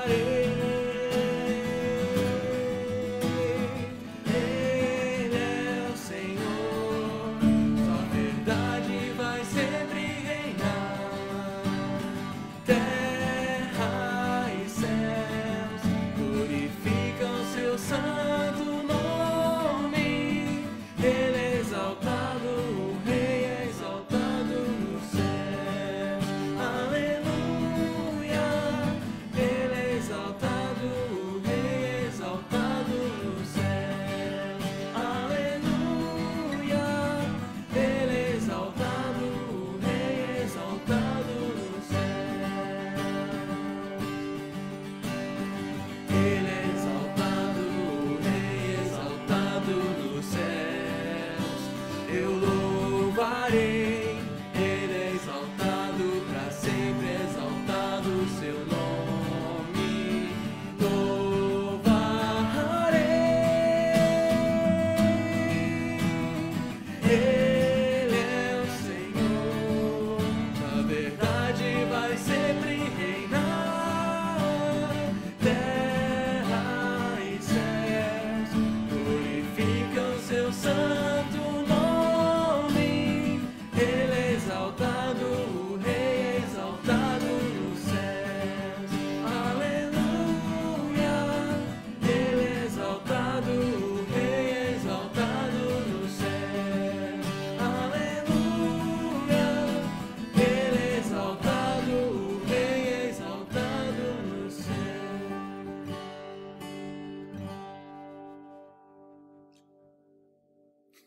haré. Ele é exaltado para sempre, exaltado o seu nome. Louvarei.